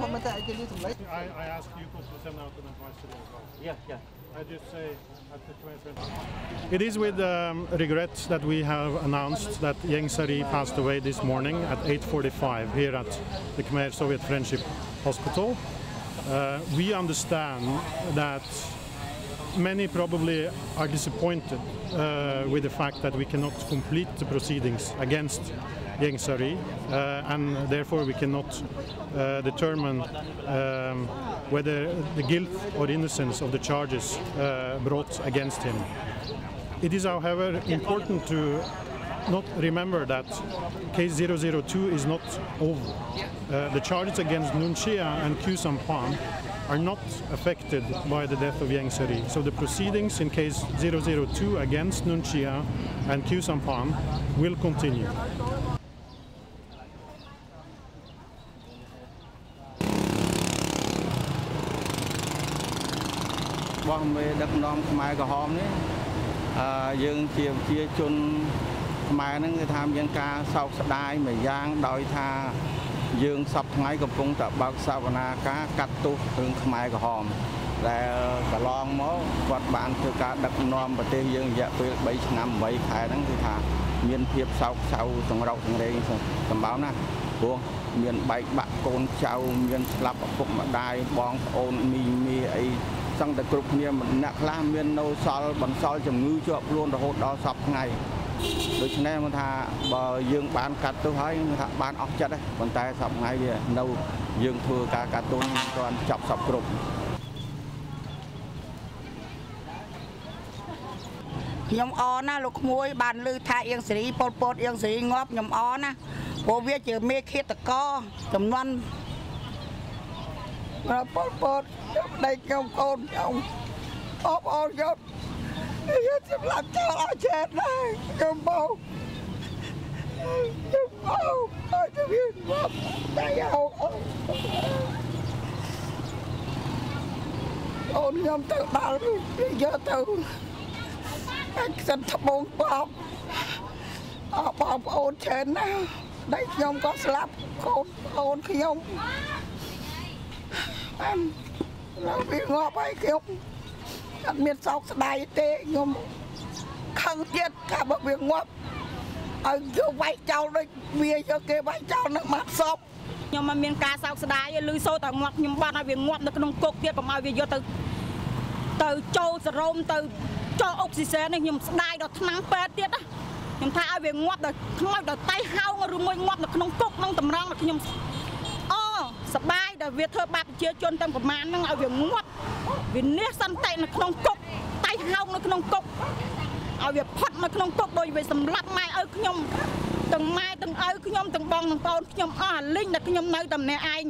I can do some. I, I you to send out an advice today as well. Yeah, yeah. It is with um, regret that we have announced that Yeng Sari passed away this morning at 8.45 here at the Khmer Soviet Friendship Hospital. Uh, we understand that many probably are disappointed uh, with the fact that we cannot complete the proceedings against Yeng Sari uh, and therefore we cannot uh, determine um, whether the guilt or innocence of the charges uh, brought against him. It is, however, important to not remember that case 002 is not over. Uh, the charges against Nunchia and Q Sampan are not affected by the death of Yang Sari. So the proceedings in case 002 against Nunchia and Q Sampan will continue. របស់មេដឹកនាំខ្មែរក្រហមនេះអឺយើងជាជាជនខ្មែរហ្នឹងគឺថាមានការសោកស្ដាយមួយយ៉ាងដោយថាយើងសពថ្ងៃកំពុងតែបើកសវនាការកាត់ទោសរឿងខ្មែរក្រហមដែលកន្លងមកគាត់បានធ្វើការដឹកនាំប្រទេសយើងរយៈពេល3ឆ្នាំ8ខែហ្នឹងគឺថាមានភាពសោកសៅសង្រោកសង្រេងសម្បើមណាស់ព្រោះមានបែកបាក់កូនចៅមានស្លាប់ឪពុកម្ដាយបងប្អូនមីមីអី សឹងតែគ្រប់គ្នាអ្នកខ្លះមាននៅសល់បន្សល់ជំងឺជាប់ខ្លួនរហូតដល់សពថ្ងៃដូច្នេះមិនថាបើយើងបានកាត់ទោសហើយមិនថាបានអស់ចិត្តទេប៉ុន្តែសពថ្ងៃវានៅយើងធ្វើការកាត់ទោសមិនទាន់ចប់សពគ្រប់ខ្ញុំអរណាលោកក្មួយបានលើថាអៀងសេរីប៉ុលពតអៀងសេរីងាប់ខ្ញុំអរណាព្រោះវាជាមេឃាតកចំនួន បើប៉ុលពតខ្ញុំដេកខ្ញុំកូនខ្ញុំអបអរខ្ញុំខ្ញុំសម្លាប់ចោលអស់ chết ដែរខ្ញុំបោកខ្ញុំបោកអត់ទៅវាងាប់តែអូអូនខ្ញុំទៅដល់យកទៅអញសិនត្បូងបបអបបងប្អូនច្រើនណាស់ដៃខ្ញុំក៏ស្លាប់កូនប្អូនខ្ញុំ បានឡើងវាងាប់ហើយខ្ញុំអត់មានសោកស្ដាយទេខ្ញុំខឹងទៀតថាបើវាងាប់ឲ្យយកវាយចោលដូចវាយកគេវាយចោលនឹងបាត់សពខ្ញុំមិនមានការសោកស្ដាយទេឮសូរតែងាប់ខ្ញុំបាត់ឲ្យវាងាប់នៅក្នុងគុកទៀតកុំឲ្យវាយកទៅទៅចូលសរោមទៅចូលអុកស៊ីសែននេះខ្ញុំស្ដាយដល់ថ្នាំពេទ្យទៀតណាខ្ញុំថាឲ្យវាងាប់ដល់ខ្មោចដល់តៃហោងឬមួយងាប់នៅក្នុងគុកនឹងតម្រង់ដល់ខ្ញុំអូ សបាយដែលវាធ្វើបាបប្រជាជនទាំងប្រមាណហ្នឹងឲ្យវាងាប់វានេះសន្តិនៅក្នុងគុកតៃហោងនៅក្នុងគុកឲ្យវាផុតនៅក្នុងគុកដោយវាសម្លាប់ម៉ែឪខ្ញុំទាំងម៉ែទាំងឪខ្ញុំទាំងបងទាំងប្អូនខ្ញុំអស់អាលីងដែលខ្ញុំនៅតែម្នាក់ឯង